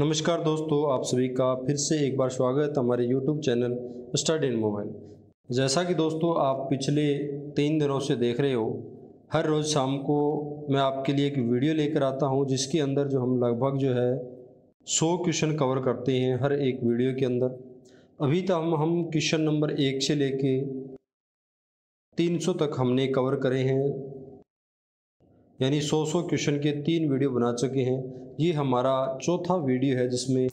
नमस्कार दोस्तों, आप सभी का फिर से एक बार स्वागत हमारे YouTube channel study in mobile. जैसा कि दोस्तों आप पिछले तीन दिनों से देख रहे हो, हर रोज़ शाम को मैं आपके लिए एक वीडियो लेकर आता हूँ, जिसके अंदर जो हम लगभग जो है सौ क्वेश्चन कवर करते हैं हर एक वीडियो के अंदर। अभी तक हम हम क्वेश्चन नंबर एक से लेके तीन सौ तक हमने कवर करे हैं। यानी सौ सौ क्वेश्चन के तीन वीडियो बना चुके हैं। ये हमारा चौथा वीडियो है जिसमें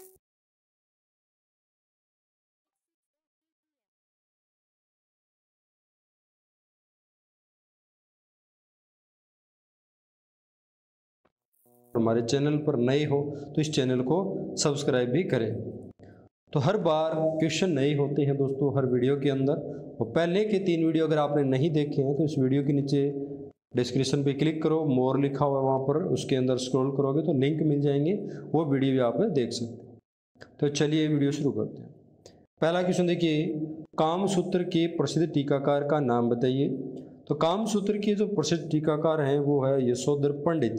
हमारे चैनल पर नए हो तो इस चैनल को सब्सक्राइब भी करें। तो हर बार क्वेश्चन नए होते हैं दोस्तों हर वीडियो के अंदर। और पहले के तीन वीडियो अगर आपने नहीं देखे हैं तो इस वीडियो के नीचे डिस्क्रिप्शन पे क्लिक करो मोर लिखा हुआ है वहाँ पर, उसके अंदर स्क्रॉल करोगे तो लिंक मिल जाएँगे, वो वीडियो भी आप देख सकते हैं। तो चलिए वीडियो शुरू करते हैं। पहला क्वेश्चन देखिए, कामसूत्र के प्रसिद्ध टीकाकार का नाम बताइए। तो कामसूत्र के जो प्रसिद्ध टीकाकार हैं, वो है यशोधर पंडित।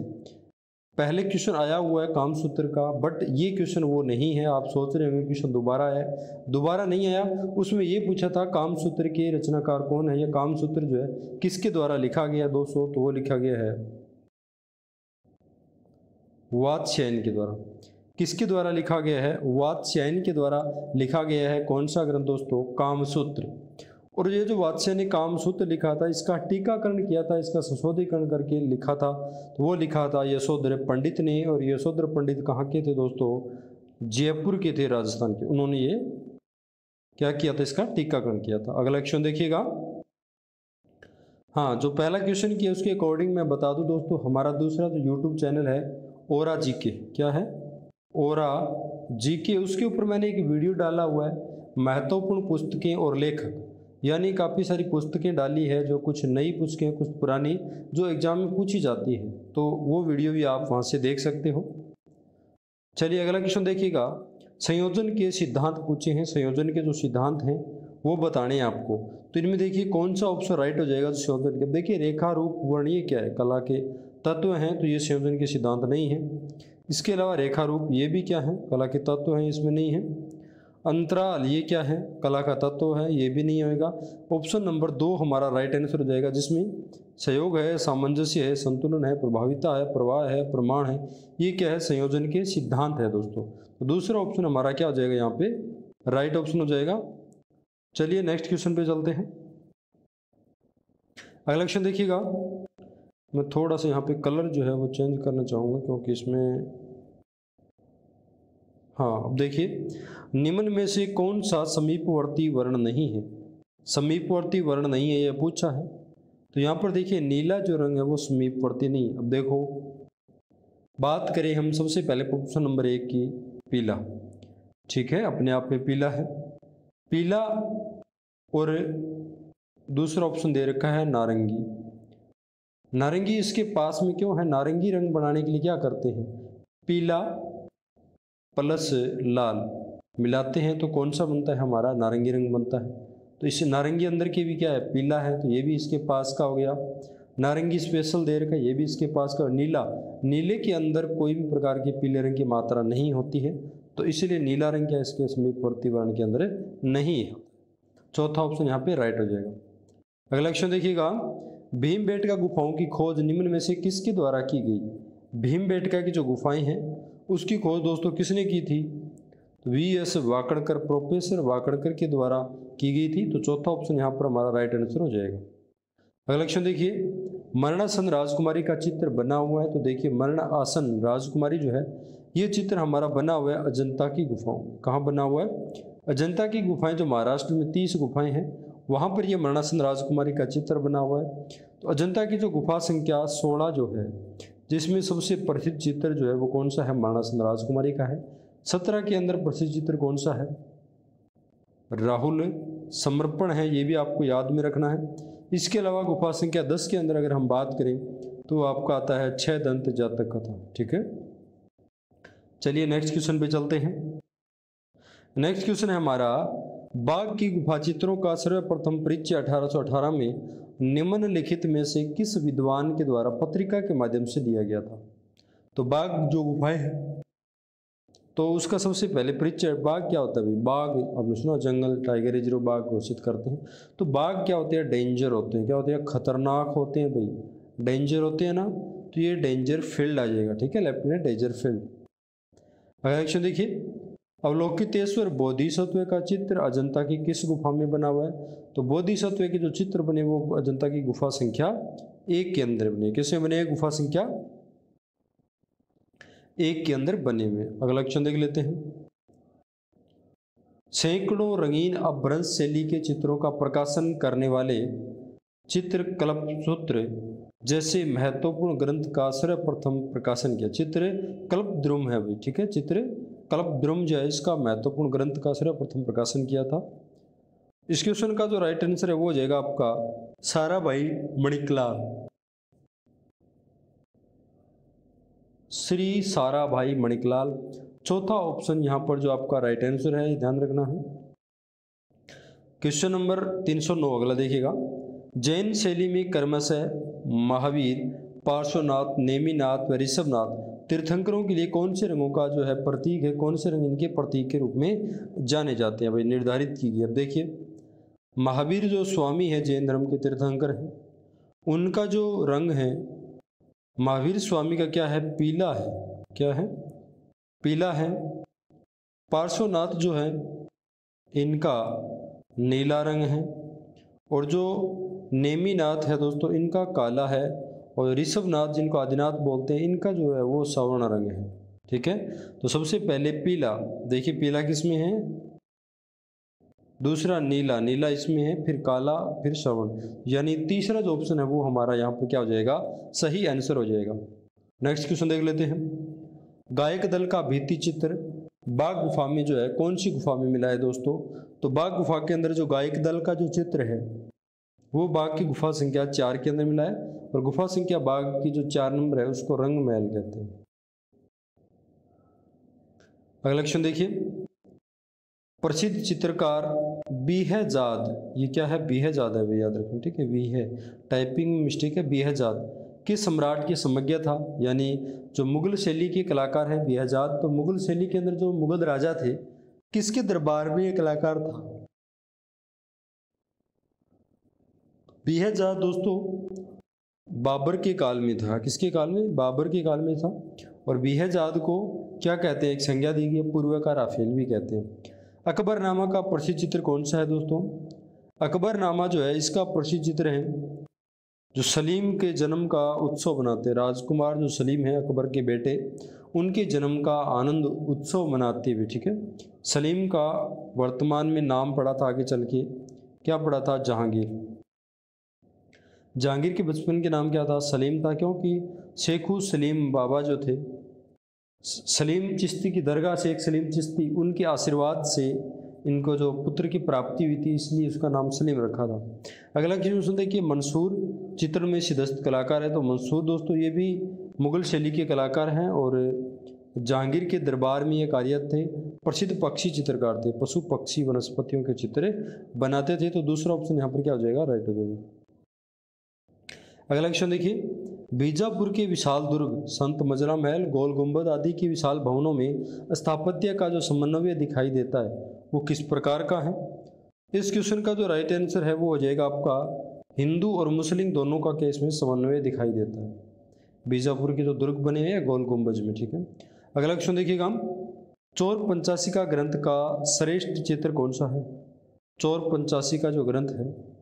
पहले क्वेश्चन आया हुआ है कामसूत्र का बट ये क्वेश्चन वो नहीं है। आप सोच रहे होंगे क्वेश्चन दोबारा है। दोबारा नहीं आया। उसमें ये पूछा था, कामसूत्र के रचनाकार कौन है? या कामसूत्र जो है, किसके द्वारा लिखा गया दोस्तों? तो वो लिखा गया है वात्स्यायन के द्वारा। किसके द्वारा लिखा गया है? वात्स्यायन के द्वारा लिखा गया है। कौन सा ग्रंथ दोस्तों? कामसूत्र। और ये जो वात्स्य ने काम सूत्र लिखा था, इसका टीकाकरण किया था, इसका संशोधीकरण करके लिखा था तो वो लिखा था यशोधर पंडित ने, और यशोधर पंडित कहाँ के थे दोस्तों? जयपुर के थे राजस्थान के। उन्होंने ये क्या किया था? इसका टीकाकरण किया था। अगला क्वेश्चन देखिएगा। हाँ जो पहला क्वेश्चन किया, उसके अकॉर्डिंग मैं बता दूँ दोस्तों, हमारा दूसरा जो यूट्यूब चैनल है, ओरा जी के। क्या है? ओरा जी के। उसके ऊपर मैंने एक वीडियो डाला हुआ है, महत्वपूर्ण पुस्तकें और लेखक। यानी काफ़ी सारी पुस्तकें डाली है, जो कुछ नई पुस्तकें, कुछ पुरानी, जो एग्ज़ाम में पूछी जाती है। तो वो वीडियो भी आप वहाँ से देख सकते हो। चलिए अगला क्वेश्चन देखिएगा। संयोजन के सिद्धांत पूछे हैं। संयोजन के जो सिद्धांत हैं, वो बताने हैं आपको। तो इनमें देखिए, कौन सा ऑप्शन राइट हो जाएगा संयोजन के। देखिए, रेखा, रूप, वर्णीय क्या है? कला के तत्व हैं तो ये संयोजन के सिद्धांत नहीं है। इसके अलावा रेखा, रूप, ये भी क्या है? कला के तत्व हैं, इसमें नहीं है। अंतराल, ये क्या है? कला का तत्व है, ये भी नहीं होएगा। ऑप्शन नंबर दो हमारा राइट आंसर हो जाएगा, जिसमें सहयोग है, सामंजस्य है, संतुलन है, प्रभाविता है, प्रवाह है, प्रमाण है। ये क्या है? संयोजन के सिद्धांत है दोस्तों। तो दूसरा ऑप्शन हमारा क्या हो जाएगा यहाँ पे? राइट ऑप्शन हो जाएगा। चलिए नेक्स्ट क्वेश्चन पे चलते हैं। अगला क्वेश्चन देखिएगा। मैं थोड़ा सा यहाँ पे कलर जो है वो चेंज करना चाहूँगा, क्योंकि इसमें हाँ अब देखिए, निम्न में से कौन सा समीपवर्ती वर्ण नहीं है? समीपवर्ती वर्ण नहीं है यह पूछा है। तो यहाँ पर देखिए, नीला जो रंग है वो समीपवर्ती नहीं अब देखो, बात करें हम सबसे पहले ऑप्शन नंबर एक की, पीला। ठीक है, अपने आप में पीला है। पीला और दूसरा ऑप्शन दे रखा है नारंगी। नारंगी इसके पास में क्यों है? नारंगी रंग बनाने के लिए क्या करते हैं? पीला प्लस लाल मिलाते हैं तो कौन सा बनता है? हमारा नारंगी रंग बनता है। तो इस नारंगी अंदर की भी क्या है? पीला है तो ये भी इसके पास का हो गया। नारंगी स्पेशल दे रखा ये भी इसके पास का। नीला, नीले के अंदर कोई भी प्रकार की पीले रंग की मात्रा नहीं होती है तो इसलिए नीला रंग क्या इसके समीपवर्ती वर्ण के अंदर नहीं है। चौथा ऑप्शन यहाँ पे राइट हो जाएगा। अगला क्वेश्चन देखिएगा। भीम बेटका गुफाओं की खोज निम्न में से किसके द्वारा की गई? भीम बेटका की जो गुफाएँ हैं उसकी खोज दोस्तों किसने की थी? V S Wakadkar professor Wakadkar के द्वारा की गई थी। तो चौथा ऑप्शन यहाँ पर हमारा राइट आंसर हो जाएगा। अगला क्वेश्चन देखिए। मरणासन राजकुमारी का चित्र बना हुआ है। तो देखिए मरण आसन राजकुमारी जो है, ये चित्र हमारा बना हुआ है अजंता की गुफाओं कहाँ बना हुआ है? अजंता की गुफाएँ जो महाराष्ट्र में तीस गुफाएँ हैं, वहाँ पर यह मरणासन राजकुमारी का चित्र बना हुआ है। तो अजंता की जो गुफा संख्या सोलह जो है जिसमें सबसे प्रसिद्ध चित्र जो है वो कौन सा है? मानस राजकुमारी का है। सत्रह के अंदर प्रसिद्ध चित्र कौन सा है? राहुल समर्पण है, ये भी आपको याद में रखना है। इसके अलावा गुफा संख्या दस के अंदर अगर हम बात करें तो आपका आता है छह दंत जातक कथा, ठीक है? चलिए नेक्स्ट क्वेश्चन पे चलते हैं। नेक्स्ट क्वेश्चन है हमारा बाघ की गुफा चित्रों का सर्वप्रथम परिचय 1818 में निम्नलिखित में से किस विद्वान के द्वारा पत्रिका के माध्यम से दिया गया था? तो बाघ जो गुफाएँ हैं तो उसका सबसे पहले परिचय बाघ क्या होता है बाघ, आपने सुना जंगल, टाइगर रिज़र्व बाघ घोषित करते हैं। तो बाघ क्या होते हैं? डेंजर होते हैं। क्या होते हैं? खतरनाक होते हैं भाई। डेंजर होते हैं ना तो ये डेंजर फ़ील्ड आ जाएगा, ठीक है? लेफ़्ट में डेंजर फ़ील्ड। अगला एक्शन देखिए। अवलोकितेश्वर बोधिसत्व का चित्र अजंता की किस गुफा में बना हुआ है? तो बोधिसत्व के जो चित्र बने वो अजंता की गुफा संख्या एक के अंदर बने किसमें बने गुफा संख्या एक के अंदर बने हुए अगला क्वेश्चन देख लेते हैं। सैकड़ों रंगीन अभ्रंश शैली के चित्रों का प्रकाशन करने वाले चित्र कल्प सूत्र, जैसे महत्वपूर्ण ग्रंथ का सर्वप्रथम प्रकाशन किया। चित्र कल्प द्रुम है भाई ठीक है? चित्र कल्प द्रुम जो है, इसका महत्वपूर्ण ग्रंथ का सर्वप्रथम प्रकाशन किया था। इस क्वेश्चन का जो राइट आंसर है, वो हो जाएगा आपका, सारा भाई मणिकलाल। श्री सारा भाई मणिकलाल। चौथा ऑप्शन यहाँ पर जो आपका राइट आंसर है ध्यान रखना है। क्वेश्चन नंबर 309 अगला देखिएगा। जैन शैली में कर्मश महावीर, पार्श्वनाथ, नेमीनाथ व ऋषभनाथ। तीर्थंकरों के लिए कौन से रंगों का जो है प्रतीक है, कौन से रंग इनके प्रतीक के रूप में जाने जाते हैं? भाई निर्धारित की गई अब देखिए, महावीर जो स्वामी है, जैन धर्म के तीर्थंकर हैं, उनका जो रंग है, महावीर स्वामी का क्या है? पीला है। क्या है? पीला है। पार्श्वनाथ जो है, इनका नीला रंग है और जो नेमीनाथ है दोस्तों, इनका काला है। और ऋषभनाथ, जिनको आदिनाथ बोलते हैं, इनका जो है वो सवर्ण रंग है। ठीक है? तो सबसे पहले पीला, देखिए पीला किसमें है? दूसरा नीला नीला इसमें है, फिर काला, फिर सवर्ण। यानी तीसरा जो ऑप्शन है वो हमारा यहाँ पर क्या हो जाएगा? सही आंसर हो जाएगा। नेक्स्ट क्वेश्चन देख लेते हैं। गायक दल का भीति चित्र, बाघ गुफा में जो है, कौन सी गुफा में मिला है दोस्तों? तो बाघ गुफा के अंदर जो गायक दल का जो चित्र है, वो बाघ की गुफा संख्या चार के अंदर मिला है। और गुफा संख्या बाघ की जो चार नंबर है, उसको रंग महल कहते हैं। अगला क्वेश्चन देखिए। प्रसिद्ध चित्रकार बीहजाद, ये क्या है? बीहजाद है याद रखें ठीक है? बी है। टाइपिंग मिस्टेक है, बीहजाद। किस सम्राट की समज्ञा था? यानी जो मुगल शैली के कलाकार हैं, बीहजाद तो मुगल शैली के अंदर जो मुगल राजा थे, किसके दरबार में ये कलाकार था? बीहजाद, दोस्तों बाबर के काल में था। किसके काल में? बाबर के काल में था। और बीहजाद को क्या कहते हैं? एक संज्ञा दी गई पूर्व का राफेल भी कहते हैं। अकबरनामा का प्रसिद्ध चित्र कौन सा है दोस्तों? अकबरनामा जो है, इसका प्रसिद्ध चित्र है, जो सलीम के जन्म का उत्सव मनाते राजकुमार जो सलीम है, अकबर के बेटे, उनके जन्म का आनंद उत्सव मनाते हुए ठीक है? सलीम का वर्तमान में नाम पड़ा था आगे चल के। क्या पड़ा था? जहांगीर। जहांगीर के बचपन के नाम क्या था? सलीम था क्योंकि शेखू सलीम बाबा जो थे, सलीम चिश्ती की दरगाह से एक सलीम चिश्ती, उनके आशीर्वाद से इनको जो पुत्र की प्राप्ति हुई थी, इसलिए उसका नाम सलीम रखा था। अगला क्वेश्चन सुनते कि मंसूर चित्र में सिदस्त कलाकार है। तो मंसूर दोस्तों, ये भी मुग़ल शैली के कलाकार हैं और जहांगीर के दरबार में ये कार्यरत थे। प्रसिद्ध पक्षी चित्रकार थे, पशु पक्षी वनस्पतियों के चित्र बनाते थे। तो दूसरा ऑप्शन यहाँ पर क्या हो जाएगा? राइट हो जाएगा। अगला क्वेश्चन देखिए। बीजापुर के विशाल दुर्ग, संत मजरा महल, गोल गुंबद आदि के विशाल भवनों में स्थापत्य का जो समन्वय दिखाई देता है, वो किस प्रकार का है? इस क्वेश्चन का जो राइट आंसर है, वो हो जाएगा आपका, हिंदू और मुस्लिम दोनों का केस में समन्वय दिखाई देता है। बीजापुर के जो दुर्ग बने हैं, गोल गुंबज में, ठीक है? अगला क्वेश्चन देखिएगा हम। चौर पंचासी का ग्रंथ का श्रेष्ठ चित्र कौन सा है? चोर पंचासी का जो ग्रंथ है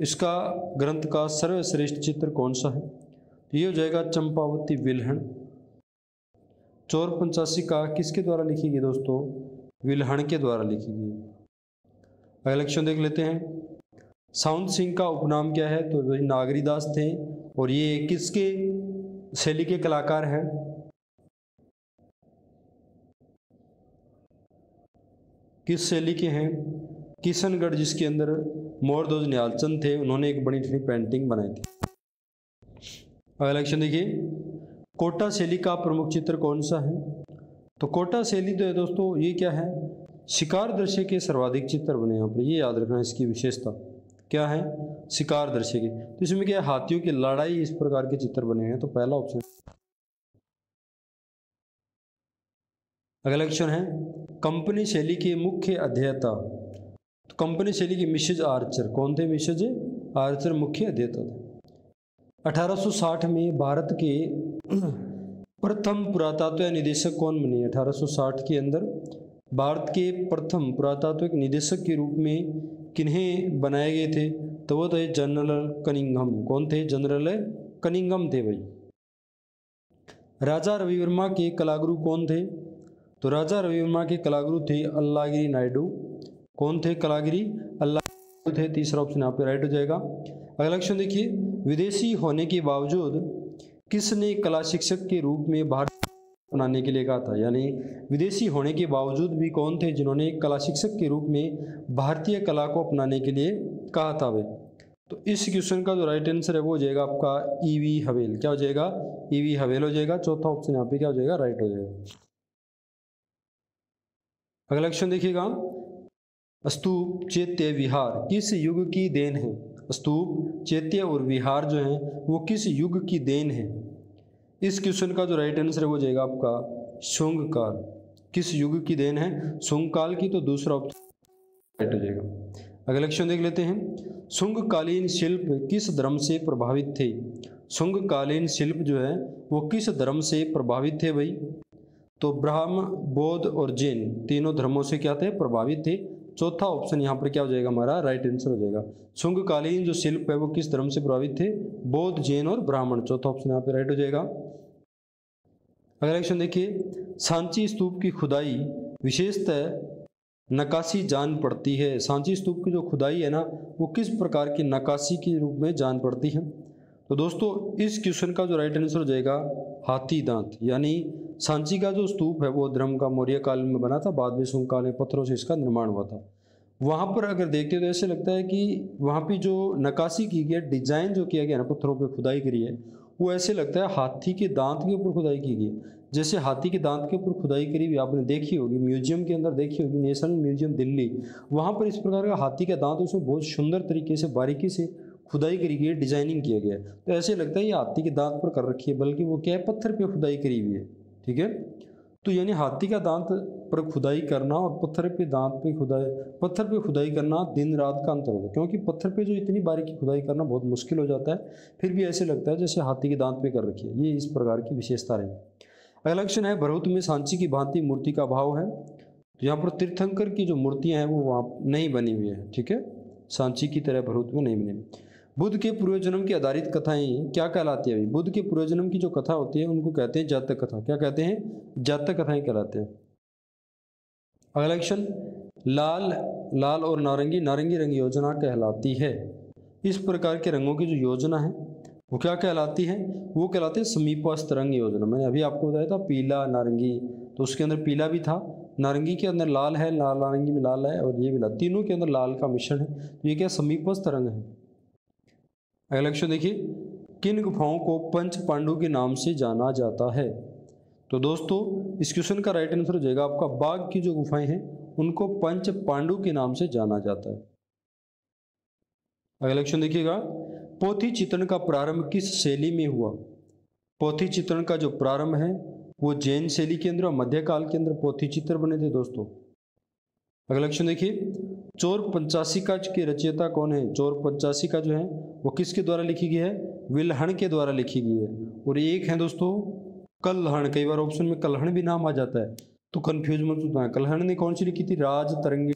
इसका ग्रंथ का सर्वश्रेष्ठ चित्र कौन सा है? तो ये हो जाएगा चंपावती विलहण। चौर पंचासी का किसके द्वारा लिखी गई दोस्तों? विलहण के द्वारा लिखी गई। अगला क्वेश्चन देख लेते हैं। साउंत सिंह का उपनाम क्या है? तो वही नागरीदास थे। और ये किसके शैली के कलाकार हैं? किस शैली के हैं? किशनगढ़ जिसके अंदर मोरदोज न्यालचंद थे, उन्होंने एक बड़ी सी पेंटिंग बनाई थी। अगला क्वेश्चन देखिए। कोटा शैली का प्रमुख चित्र कौन सा है? तो कोटा शैली तो है दोस्तों, ये क्या है? शिकार दृश्य के सर्वाधिक चित्र बने यहाँ पर, ये याद रखना इसकी विशेषता। क्या है? शिकार दृश्य के। तो इसमें क्या हाथियों की लड़ाई इस प्रकार के चित्र बने हैं तो पहला ऑप्शन अगला क्वेश्चन है, कंपनी शैली के मुख्य अध्येता। तो कंपनी शैली के मिसेज आर्चर। कौन थे मिशेज आर्चर मुख्य अध्येता थे। 1860 में भारत के प्रथम पुरातत्व निदेशक कौन बने? 1860 के अंदर भारत के प्रथम पुरातात्विक निदेशक के रूप में किन्हें बनाए गए थे? तो वो थे जनरल कनिंगम कौन थे? जनरल कनिंगम थे भाई। राजा रवि वर्मा के कलागुरु कौन थे? तो राजा रवि वर्मा के कलागुरु थे अल्लागिरी नायडू। कौन थे कलागिरी? अल्लाह थे? तीसरा ऑप्शन यहाँ पे राइट हो जाएगा। अगला क्वेश्चन देखिए, विदेशी होने के बावजूद किसने कला शिक्षक के रूप में भारत अपनाने के लिए कहा था? यानी विदेशी होने के बावजूद भी कौन थे जिन्होंने कला शिक्षक के रूप में भारतीय कला को अपनाने के लिए कहा था वे? तो इस क्वेश्चन का जो राइट आंसर है वो हो जाएगा आपका ईवी हवेल क्या हो जाएगा? ईवी हवेल हो जाएगा। चौथा ऑप्शन यहाँ पे क्या हो जाएगा? राइट हो जाएगा। अगला क्वेश्चन देखिएगा। स्तूप, चैत्य, विहार, किस युग की देन है? स्तूप, चैत्य और विहार जो है, वो किस युग की देन है? इस क्वेश्चन का जो राइट आंसर है, वो जाएगा आपका शुंग काल किस युग की देन है? शुंग काल की तो दूसरा ऑप्शन राइट हो जाएगा। अगला क्वेश्चन देख लेते हैं। शुंगकालीन शिल्प किस धर्म से प्रभावित थे? शुंगकालीन शिल्प जो है, वो किस धर्म से प्रभावित थे भाई? तो ब्राह्म, बौद्ध और जैन, तीनों धर्मों से क्या थे? प्रभावित थे। चौथा ऑप्शन यहाँ पर क्या हो जाएगा हमारा? राइट आंसर हो जाएगा। शुंगकालीन जो शिल्प है वो किस धर्म से प्रभावित थे? बौद्ध, जैन और ब्राह्मण। चौथा ऑप्शन यहाँ पे राइट हो जाएगा। अगला क्वेश्चन देखिए। सांची स्तूप की खुदाई विशेषतः नकाशी जान पड़ती है। सांची स्तूप की जो खुदाई है ना, वो किस प्रकार की नकाशी के रूप में जान पड़ती है? तो दोस्तों, इस क्वेश्चन का जो राइट आंसर हो जाएगा, हाथी दांत, यानी सांची का जो स्तूप है, वो धर्म का मौर्य काल में बना था, बाद में सुंग काल में पत्थरों से इसका निर्माण हुआ था। वहाँ पर अगर देखते तो ऐसे लगता है कि वहाँ पे जो नकाशी की गई, डिज़ाइन जो किया गया ना, पत्थरों पे खुदाई करी है, वो ऐसे लगता है हाथी के दांत के ऊपर खुदाई की गई जैसे हाथी के दांत के ऊपर खुदाई करी हुई आपने देखी होगी, म्यूज़ियम के अंदर देखी होगी, नेशनल म्यूज़ियम दिल्ली, वहाँ पर इस प्रकार का हाथी का दांत उसमें बहुत सुंदर तरीके से, बारीकी से खुदाई करी गई है डिज़ाइनिंग किया गया है। तो ऐसे लगता है ये हाथी के दांत पर कर रखी है, बल्कि वो क्या है, पत्थर पे खुदाई करी हुई है, ठीक है? तो यानी हाथी का दांत पर खुदाई करना और पत्थर पे दांत पे खुदाई, पत्थर पे खुदाई करना दिन रात का अंतर होता है, क्योंकि पत्थर पे जो इतनी बारीकी खुदाई करना बहुत मुश्किल हो जाता है, फिर भी ऐसे लगता है जैसे हाथी के दांत पे कर रखी है। ये इस प्रकार की विशेषता रही। अगला क्वेश्चन है भरत में सांची की भांति मूर्ति का अभाव है। तो यहाँ पर तीर्थंकर की जो मूर्तियाँ हैं, वो वहाँ नहीं बनी हुई है, ठीक है? सांची की तरह भरूत में नहीं बनी। बुद्ध के पूर्वजन्म की आधारित कथाएँ क्या कहलाती है? बुद्ध के पूर्वजन्म की जो कथा होती है, उनको कहते हैं जातक कथा। क्या कहते हैं? जातक कथाएँ कहलाते हैं। अगला क्वेश्चन लाल लाल और नारंगी नारंगी रंग योजना कहलाती है। इस प्रकार के रंगों की जो योजना है, वो क्या कहलाती है? वो कहलाते हैं समीपस्थ रंग योजना। मैंने अभी आपको बताया था, पीला, नारंगी तो उसके अंदर पीला भी था। नारंगी के अंदर लाल है, लाल नारंगी में लाल है, और ये भी लाल। तीनों के अंदर लाल का मिश्रण है। तो ये क्या समीपस्थ रंग है? अगला क्वेश्चन देखिए। किन गुफाओं को पंच पांडु के नाम से जाना जाता है? तो दोस्तों, इस क्वेश्चन का राइट आंसर हो जाएगा आपका। बाघ की जो गुफाएँ हैं, उनको पंच पांडु के नाम से जाना जाता है। अगला क्वेश्चन देखिएगा। पोथी चित्रण का प्रारंभ किस शैली में हुआ? पोथी चित्रण का जो प्रारंभ है, वो जैन शैली के अंदर और मध्यकाल के अंदर पोथी चित्र बने थे दोस्तों। अगला क्वेश्चन देखिए। चोर पंचासी का के रचयिता कौन है? चोर पंचासी का जो है, वो किसके द्वारा लिखी गई है? विलहण के द्वारा लिखी गई है। और एक है दोस्तों, कलहण। कई बार ऑप्शन में कलहण भी नाम आ जाता है। तो कन्फ्यूज़ मत होता है कलहण ने कौन सी लिखी थी? राज तरंगी।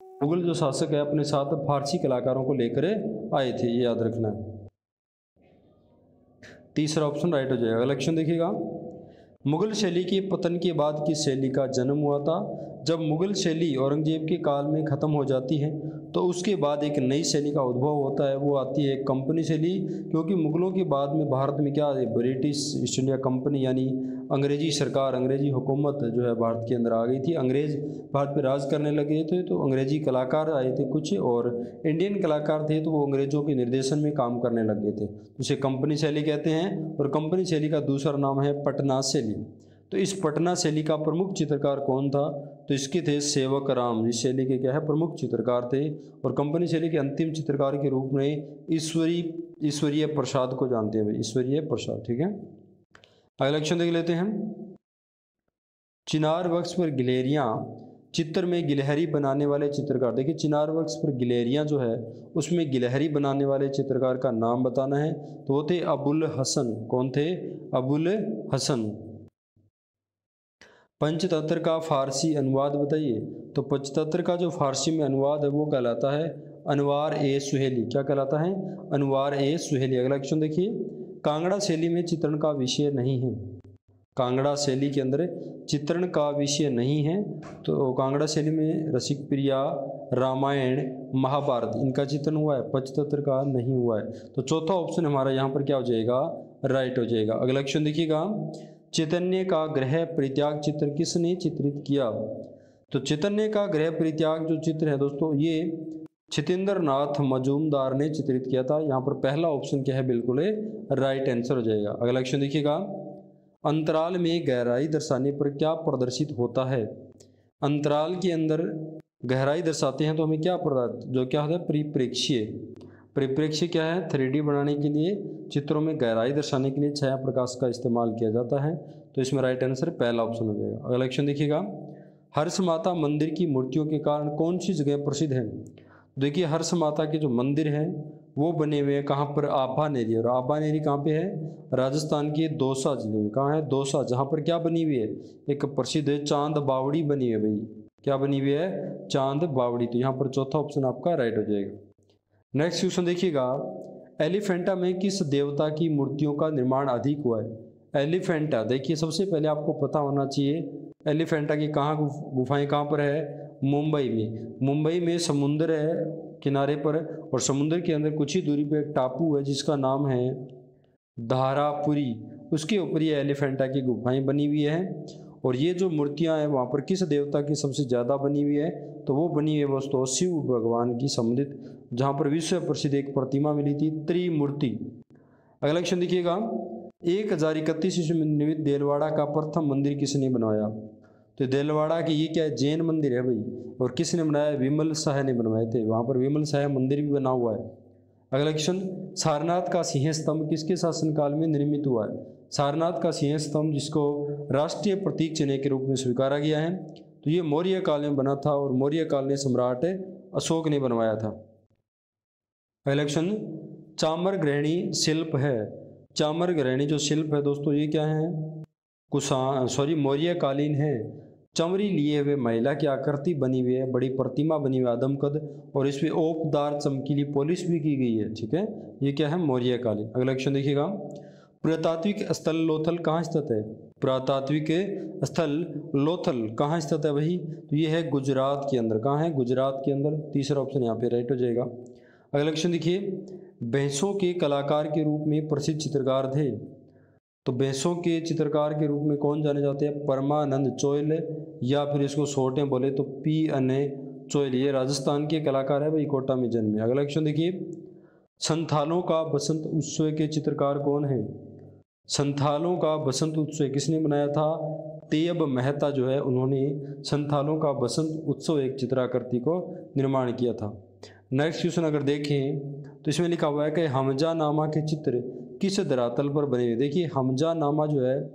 मुगल जो शासक है, अपने साथ फारसी कलाकारों को लेकर आए थे, ये याद रखना तीसरा ऑप्शन राइट हो जाएगा। इलेक्शन देखिएगा। मुगल शैली के पतन के बाद किस शैली का जन्म हुआ था। जब मुगल शैली औरंगज़ेब के काल में ख़त्म हो जाती है तो उसके बाद एक नई शैली का उद्भव होता है। वो आती है कंपनी शैली, क्योंकि मुगलों के बाद में भारत में क्या ब्रिटिश ईस्ट इंडिया कंपनी यानी अंग्रेज़ी सरकार, अंग्रेज़ी हुकूमत जो है भारत के अंदर आ गई थी। अंग्रेज़ भारत पर राज करने लगे थे तो अंग्रेज़ी कलाकार आए थे कुछ और इंडियन कलाकार थे तो वो अंग्रेज़ों के निर्देशन में काम करने लग थे। उसे कंपनी शैली कहते हैं और कंपनी शैली का दूसरा नाम है पटना शैली। तो इस पटना शैली का प्रमुख चित्रकार कौन था? तो इसके थे सेवक राम। इस शैली के क्या है? प्रमुख चित्रकार थे और कंपनी शैली के अंतिम चित्रकार के रूप में ईश्वरी, ईश्वरीय प्रसाद को जानते हैं ईश्वरीय प्रसाद, ठीक है? अगला क्वेश्चन देख लेते हैं। चिनार वक्स पर गिलेरियाँ, चित्र में गिलहरी बनाने वाले चित्रकार। देखिए, चिनार वक्स पर गिलहरियाँ जो है, उसमें गिलहरी बनाने वाले चित्रकार का नाम बताना है। तो वो थे अबुल हसन। कौन थे? अबुल हसन। पंचतंत्र का फारसी अनुवाद बताइए। तो पंचतंत्र का जो फारसी में अनुवाद है, वो कहलाता है अनवार ए सुहेली। क्या कहलाता है? अनवार ए सुहेली। अगला क्वेश्चन देखिए। कांगड़ा शैली में चित्रण का विषय नहीं है। कांगड़ा शैली के अंदर चित्रण का विषय नहीं है तो कांगड़ा शैली में रसिक प्रिया, रामायण, महाभारत, इनका चित्रण हुआ है पंचतंत्र का नहीं हुआ है। तो चौथा ऑप्शन हमारा यहाँ पर क्या हो जाएगा? राइट हो जाएगा। अगला क्वेश्चन देखिएगा। चैतन्य का ग्रह परित्याग चित्र किसने चित्रित किया? तो चैतन्य का ग्रह परित्याग जो चित्र है दोस्तों, ये छितेंद्र नाथ मजूमदार ने चित्रित किया था। यहाँ पर पहला ऑप्शन क्या है? बिल्कुल राइट आंसर हो जाएगा। अगला क्वेश्चन देखिएगा। अंतराल में गहराई दर्शाने पर क्या प्रदर्शित होता है? अंतराल के अंदर गहराई दर्शाते हैं तो हमें क्या प्रदार्थ जो क्या होता है? परिप्रेक्ष्य। परिप्रेक्ष्य क्या है? थ्री बनाने के लिए, चित्रों में गहराई दर्शाने के लिए छाया प्रकाश का इस्तेमाल किया जाता है। तो इसमें राइट आंसर पहला ऑप्शन हो जाएगा। अगला क्वेश्चन देखिएगा। हर्ष माता मंदिर की मूर्तियों के कारण कौन सी जगह प्रसिद्ध है? देखिए हर्ष माता के जो मंदिर हैं, वो बने हुए हैं कहाँ पर? आभा नेरी। और आभा नेरी कहाँ पे है? राजस्थान के दौसा ज़िले में। कहाँ है? दौसा, जहाँ पर क्या बनी हुई है? एक प्रसिद्ध है, चाँद बावड़ी बनी हुई है भाई। क्या बनी हुई है? चाँद बावड़ी। तो यहाँ पर चौथा ऑप्शन आपका राइट हो जाएगा। नेक्स्ट क्वेश्चन देखिएगा। एलिफेंटा में किस देवता की मूर्तियों का निर्माण अधिक हुआ है? एलिफेंटा देखिए, सबसे पहले आपको पता होना चाहिए एलिफेंटा की कहाँ गुफाएँ कहाँ पर है? मुंबई में। मुंबई में समुंदर है, किनारे पर और समुद्र के अंदर कुछ ही दूरी पर एक टापू है जिसका नाम है धारापुरी। उसके ऊपर ये एलिफेंटा की गुफाएँ बनी हुई है और ये जो मूर्तियाँ हैं वहाँ पर किस देवता की सबसे ज़्यादा बनी हुई है? तो वो बनी हुई वस्तु शिव भगवान की संबंधित, जहाँ पर विश्व प्रसिद्ध एक प्रतिमा मिली थी, त्रिमूर्ति। अगला क्वेश्चन देखिएगा। एक हज़ार इकतीस ईस्वी में निर्मित देलवाड़ा का प्रथम मंदिर किसने बनवाया तो देलवाड़ा की ये क्या है जैन मंदिर है भाई? और किसने बनाया? विमल शाह ने बनवाए थे। वहाँ पर विमल शाह मंदिर भी बना हुआ है। अगला क्वेश्चन, सारनाथ का सिंह स्तंभ किसके शासनकाल में निर्मित हुआ है? सारनाथ का सिंह स्तंभ जिसको राष्ट्रीय प्रतीक चिन्ह के रूप में स्वीकारा गया है। तो ये मौर्य काल में बना था और मौर्य काल में सम्राट अशोक ने बनवाया था। इलेक्शन चामर ग्रहणी शिल्प है। चामर ग्रहणी जो शिल्प है दोस्तों, ये क्या है? कुशा सॉरी मौर्य कालीन है। चमरी लिए हुए महिला की आकृति बनी हुई है, बड़ी प्रतिमा बनी हुई आदमकद, और इसमें ओपदार चमकीली पॉलिश भी की गई है, ठीक है? ये क्या है? मौर्य कालीन अगला क्वेश्चन देखिएगा। पुरातात्विक स्थल लोथल कहाँ स्थित है? पुरातात्विक स्थल लोथल कहाँ स्थित है वही तो ये है गुजरात के अंदर। कहाँ है? गुजरात के अंदर। तीसरा ऑप्शन यहाँ पे राइट हो जाएगा। अगला क्वेश्चन देखिए, भैंसों के कलाकार के रूप में प्रसिद्ध चित्रकार थे। तो भैंसों के चित्रकार के रूप में कौन जाने जाते हैं? परमानंद चोयल या फिर इसको शोर्ट बोले तो पी ए चोयल। ये राजस्थान के कलाकार है भाई, कोटा में जन्मे। अगला क्वेश्चन देखिए, संथालों का बसंत उत्सव के चित्रकार कौन है? संथालों का बसंत उत्सव किसने बनाया था? तेयब मेहता जो है, उन्होंने संथालों का बसंत उत्सव एक चित्राकृति को निर्माण किया था। नेक्स्ट क्वेश्चन अगर देखें तो इसमें लिखा हुआ है कि हमजा नामा के चित्र किस धरातल पर बने हुए देखिए, हमजा नामा जो है,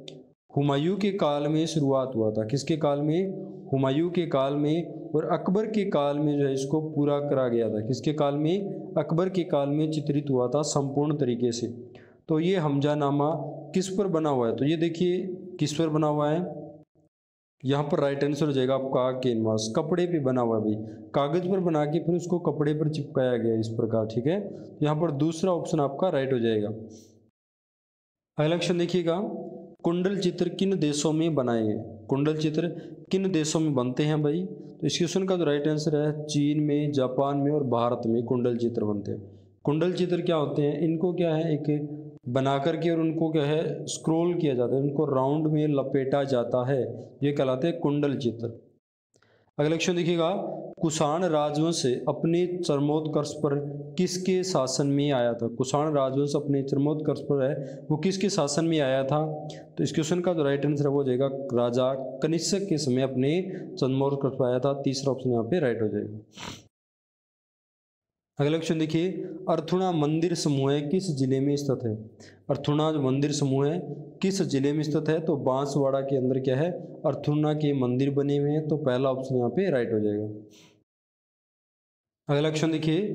हुमायूं के काल में शुरुआत हुआ था। किसके काल में? हुमायूं के काल में और अकबर के काल में जो है, इसको पूरा करा गया था। किसके काल में? अकबर के काल में चित्रित हुआ था संपूर्ण तरीके से। तो ये हमजा नामा किस पर बना हुआ है? तो ये देखिए, किस पर बना हुआ है? यहाँ पर राइट आंसर हो जाएगा आपका कैनवास कपड़े पे बना हुआ भाई कागज़ पर बना के फिर उसको कपड़े पर चिपकाया गया इस प्रकार, ठीक है? यहाँ पर दूसरा ऑप्शन आपका राइट हो जाएगा। अगला क्वेश्चन देखिएगा। कुंडल चित्र किन देशों में बनाए गए? कुंडल चित्र किन देशों में बनते हैं भाई? तो इस क्वेश्चन का जो राइट आंसर है, चीन में, जापान में और भारत में कुंडल चित्र बनते हैं। कुंडल चित्र क्या होते हैं? इनको क्या है? एक बना करके और उनको क्या है स्क्रोल किया जाता है, उनको राउंड में लपेटा जाता है। ये कहलाते हैं कुंडल चित्र। अगला क्वेश्चन देखिएगा, कुषाण राजवंश अपने चरमोत्कर्ष पर किसके शासन में आया था? कुषाण राजवंश अपने चरमोत्कर्ष पर है, वो किसके शासन में आया था? तो इस क्वेश्चन का जो राइट आंसर हो जाएगा, राजा कनिष्क के समय अपने चरमोत्कर्ष पर आया था, तीसरा ऑप्शन यहाँ पे राइट हो जाएगा। अगला क्वेश्चन देखिए, अर्थुणा मंदिर समूह किस ज़िले में स्थित है? अर्थुणा मंदिर समूह है, किस ज़िले में स्थित है? तो बांसवाड़ा के अंदर क्या है? अर्थुणा के मंदिर बने हुए हैं तो पहला ऑप्शन यहाँ पे राइट हो जाएगा। अगला क्वेश्चन देखिए,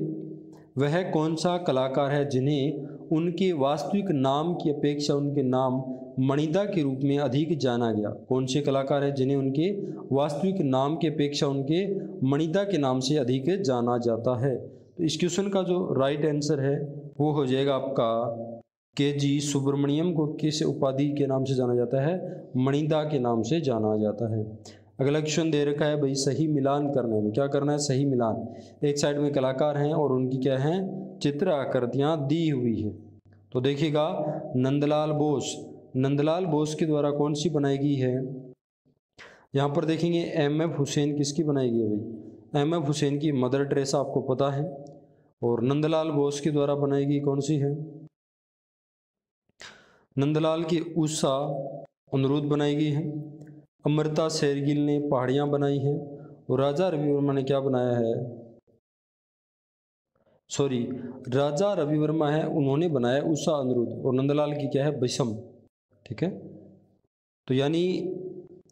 वह कौन सा कलाकार है जिन्हें उनके वास्तविक नाम की अपेक्षा उनके नाम मणिदा के रूप में अधिक जाना गया? कौन से कलाकार है जिन्हें उनके वास्तविक नाम की अपेक्षा उनके मणिदा के नाम से अधिक जाना जाता है? तो इस क्वेश्चन का जो राइट आंसर है, वो हो जाएगा आपका के जी सुब्रमण्यम को किस उपाधि के नाम से जाना जाता है? मणिदा के नाम से जाना जाता है। अगला क्वेश्चन दे रखा है भाई, सही मिलान करने में। क्या करना है? सही मिलान। एक साइड में कलाकार हैं और उनकी क्या है? चित्र आकृतियाँ दी हुई है। तो देखिएगा, नंदलाल बोस। नंदलाल बोस के द्वारा कौन सी बनाई गई है? यहाँ पर देखेंगे एम एफ़ हुसैन किसकी बनाई गई है भाई? एम एफ़ हुसैन की मदर टेरेसा आपको पता है और नंदलाल बोस के द्वारा बनाई गई कौन सी है? नंदलाल की उषा अनुरुद्ध बनाई गई है। अमृता शेरगिल ने पहाड़ियाँ बनाई हैं और राजा रवि वर्मा ने क्या बनाया है? सॉरी, राजा रवि वर्मा है, उन्होंने बनाया उषा अनुरुद्ध और नंदलाल की क्या है? विषम ठीक है? तो यानी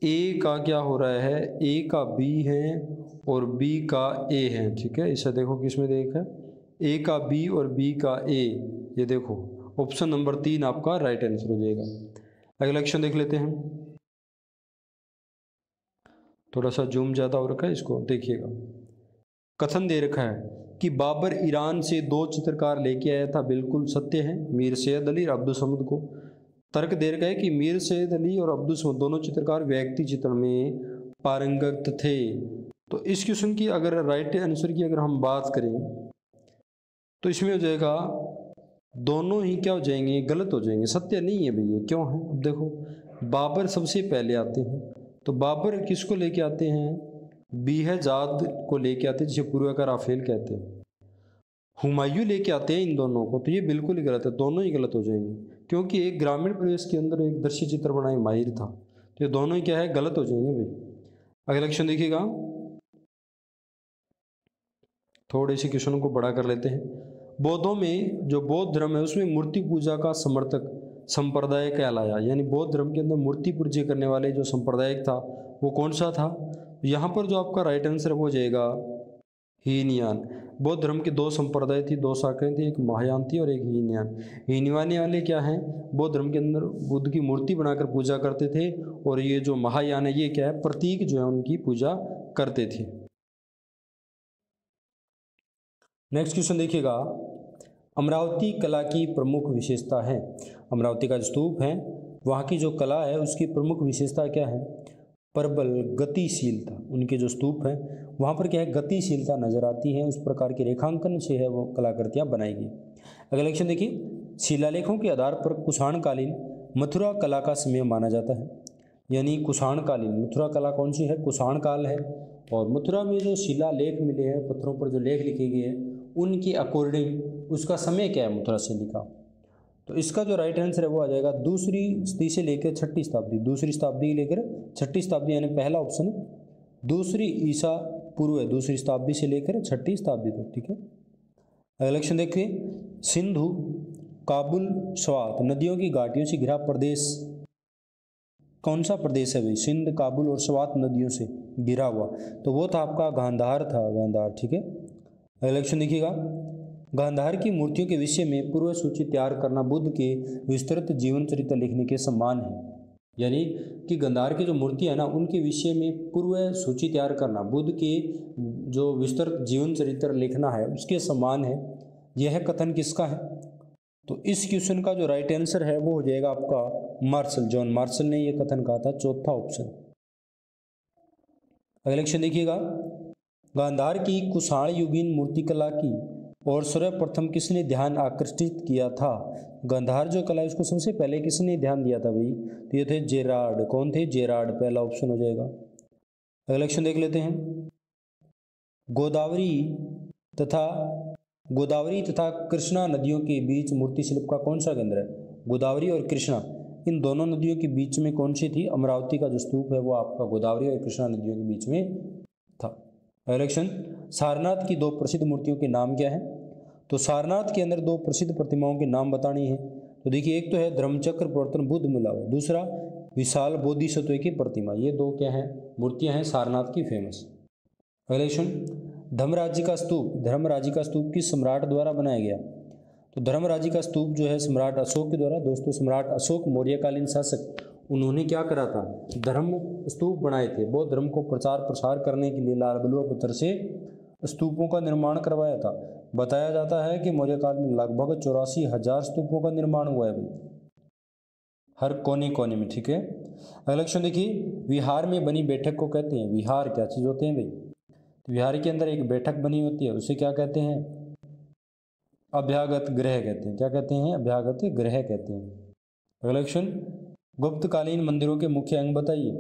ए का क्या हो रहा है? ए का बी है और बी का ए है, ठीक है? इसे देखो किसमें देख है? ए का बी और बी का ए ये देखो। ऑप्शन नंबर तीन आपका राइट आंसर हो जाएगा। अगला क्वेश्चन देख लेते हैं। थोड़ा सा जूम ज़्यादा हो रखा है, इसको देखिएगा। कथन दे रखा है कि बाबर ईरान से दो चित्रकार लेके आया था, बिल्कुल सत्य है। मीर सैयद अली और अब्दुल समद को। तर्क दे है कि मीर सैद अली और अब्दुल समद दोनों चित्रकार व्यक्ति चित्र में पारंगत थे। तो इस क्वेश्चन की अगर राइट आंसर की अगर हम बात करें तो इसमें हो जाएगा, दोनों ही क्या हो जाएँगे? गलत हो जाएँगे। सत्य नहीं है भैया, क्यों है? अब देखो, बाबर सबसे पहले आते हैं। तो बाबर किसको लेके आते हैं? बीहजाद को लेके आते हैं, जिसे पूर्व का राफेल कहते हैं। हुमायूं लेके आते हैं इन दोनों को तो ये बिल्कुल ही गलत है, दोनों ही गलत हो जाएँगे। क्योंकि एक ग्रामीण प्रदेश के अंदर एक दृश्य चित्र बनाए माहिर था। तो ये दोनों ही क्या है, गलत हो जाएँगे भाई। अगला क्वेश्चन देखिएगा। थोड़े से क्वेश्चनों को बड़ा कर लेते हैं। बौद्धों में जो बौद्ध धर्म है, उसमें मूर्ति पूजा का समर्थक संप्रदाय कहलाया। यानी बौद्ध धर्म के अंदर मूर्ति पूजा करने वाले जो संप्रदायिक था, वो कौन सा था? यहाँ पर जो आपका राइट आंसर हो जाएगा हीनयान। बौद्ध धर्म के दो संप्रदाय थी, दो शाखाएँ थी, एक महायान थी और एक हीनयान। हीनयानी वाले क्या हैं? बौद्ध धर्म के अंदर बुद्ध की मूर्ति बनाकर पूजा करते थे और ये जो महायान है, ये क्या है? प्रतीक जो है, उनकी पूजा करते थे। नेक्स्ट क्वेश्चन देखिएगा। अमरावती कला की प्रमुख विशेषता है। अमरावती का स्तूप है, वहाँ की जो कला है, उसकी प्रमुख विशेषता क्या है? प्रबल, गतिशीलता, उनके जो स्तूप हैं, वहाँ पर क्या है, गतिशीलता नज़र आती है, उस प्रकार के रेखांकन से है वो कलाकृतियाँ बनाई गई। अगला क्वेश्चन देखिए, शिलालेखों के आधार पर कुषाणकालीन मथुरा कला का समय माना जाता है। यानी कुषाणकालीन मथुरा कला कौन सी है? कुषाण काल है। और मथुरा में जो शिला लेख मिले हैं, पत्थरों पर जो लेख लिखे गए हैं, उनके अकॉर्डिंग उसका समय क्या है मथुरा से लिखा? तो इसका जो राइट आंसर है वो आ जाएगा दूसरी सदी से लेकर छठी शताब्दी। दूसरी शताब्दी लेकर छठी शताब्दी यानी पहला ऑप्शन दूसरी ईसा पूर्व है, दूसरी शताब्दी से लेकर छठी शताब्दी तक, ठीक है? अगला क्वेश्चन देखिए। सिंधु, काबुल, स्वात, नदियों की घाटियों से घिरा प्रदेश। कौन सा प्रदेश है भाई? सिंध, काबुल और स्वात नदियों से घिरा हुआ। तो वो था आपका गांधार था, गांधार, ठीक है? इलेक्शन देखिएगा। गांधार की मूर्तियों के विषय में पूर्व सूची तैयार करना बुद्ध के विस्तृत जीवन चरित्र लिखने के समान है। यानी कि गंधार की जो मूर्ति है ना, उनके विषय में पूर्व सूची तैयार करना बुद्ध के जो विस्तृत जीवन चरित्र लिखना है, उसके समान है। यह कथन किसका है? तो इस क्वेश्चन का जो राइट आंसर है, वो हो जाएगा आपका मार्शल जॉन मार्शल ने यह कथन कहा था, चौथा ऑप्शन अगला क्वेश्चन देखिएगा। गांधार की कुषाण युगीन मूर्तिकला की और सर्वप्रथम किसने ध्यान आकर्षित किया था? गंधार जो कला है, उसको सबसे पहले किसने ध्यान दिया था भाई? तो ये थे जेराड कौन थे? जेराड पहला ऑप्शन हो जाएगा। अगला क्वेश्चन देख लेते हैं। गोदावरी तथा गोदावरी तथा कृष्णा नदियों के बीच मूर्ति शिल्प का कौन सा केंद्र है? गोदावरी और कृष्णा। इन दोनों नदियों के बीच में कौन सी थी? अमरावती का जो स्तूप है, वो आपका गोदावरी और कृष्णा नदियों के बीच में था। इलेक्शन सारनाथ की दो प्रसिद्ध मूर्तियों के नाम क्या है? तो सारनाथ के अंदर दो प्रसिद्ध प्रतिमाओं के नाम बतानी है। तो देखिए, एक तो है धर्मचक्र प्रवर्तन बुद्ध मिला दूसरा, विशाल बोधिसत्व की प्रतिमा। ये दो क्या है? मूर्तियाँ हैं सारनाथ की फ़ेमस इलेक्शन धर्मराज्य का स्तूप। धर्मराज्य का स्तूप किस सम्राट द्वारा बनाया गया? तो धर्मराज्य का स्तूप जो है सम्राट अशोक के द्वारा। दोस्तों, सम्राट अशोक मौर्यकालीन शासक उन्होंने क्या करा था? धर्म स्तूप बनाए थे। बौद्ध धर्म को प्रचार प्रसार करने के लिए लाल बलुआ पत्थर से स्तूपों का निर्माण करवाया था। बताया जाता है कि मौर्य काल में लगभग चौरासी हज़ार स्तूपों का निर्माण हुआ है। भाई हर कोने कोने में, ठीक है? अगला क्वेश्चन देखिए। विहार में बनी बैठक को कहते हैं। विहार क्या चीज़ होते हैं भाई? विहार के अंदर एक बैठक बनी होती है, उसे क्या कहते हैं? अभ्यागत ग्रह कहते हैं। क्या कहते हैं? अभ्यागत ग्रह कहते हैं। अगला क्वेश्चन। गुप्तकालीन मंदिरों के मुख्य अंग बताइए।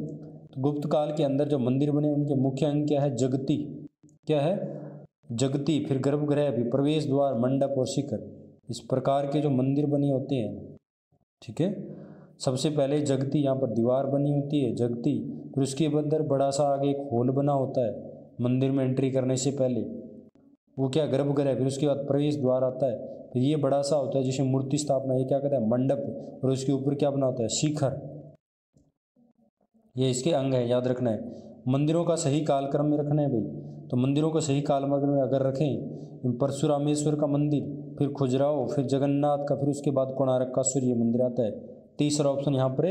तो गुप्त काल के अंदर जो मंदिर बने, उनके मुख्य अंग क्या है? जगती। क्या है? जगती। फिर गर्भगृह भी, प्रवेश द्वार, मंडप और शिखर। इस प्रकार के जो मंदिर बने होते हैं। ठीक है? सबसे पहले जगती, यहाँ पर दीवार बनी होती है, जगती। फिर उसके अंदर बड़ा सा आगे एक होल बना होता है, मंदिर में एंट्री करने से पहले। वो क्या गर्भगृह फिर उसके बाद प्रवेश द्वार आता है। फिर ये बड़ा सा होता है, जिसे मूर्ति स्थापना, ये क्या कहता है, मंडप, और उसके ऊपर क्या बना होता है, शिखर। ये इसके अंग है, याद रखना है। मंदिरों का सही कालक्रम में रखना है भाई। तो मंदिरों का सही काल में अगर रखें परशुरामेश्वर का मंदिर, फिर खुजराओ फिर जगन्नाथ का, फिर उसके बाद कोणारक का सूर्य मंदिर आता है। तीसरा ऑप्शन यहाँ पर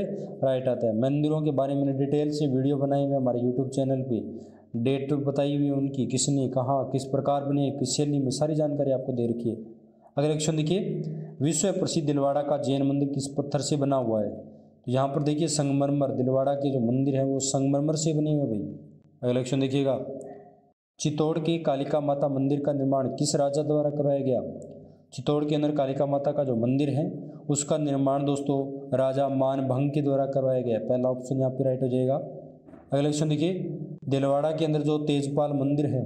राइट आता है। मंदिरों के बारे में डिटेल से वीडियो बनाए हुए हमारे यूट्यूब चैनल पे। डेट तो बताई हुई उनकी, किसने कहा, किस प्रकार बने, किस शैली में, सारी जानकारी आपको दे रखी है। अगला क्वेश्चन देखिए, विश्व प्रसिद्ध दिलवाड़ा का जैन मंदिर किस पत्थर से बना हुआ है? तो यहाँ पर देखिए, संगमरमर, दिलवाड़ा के जो मंदिर है वो संगमरमर से बने हुए भाई। अगला क्वेश्चन देखिएगा, चित्तौड़ के कालिका माता मंदिर का निर्माण किस राजा द्वारा करवाया गया? चित्तौड़ के अंदर कालिका माता का जो मंदिर है, उसका निर्माण दोस्तों राजा मान भंग के द्वारा करवाया गया पहला ऑप्शन यहाँ पे राइट हो जाएगा। अगला क्वेश्चन देखिए, दिलवाड़ा के अंदर जो तेजपाल मंदिर है,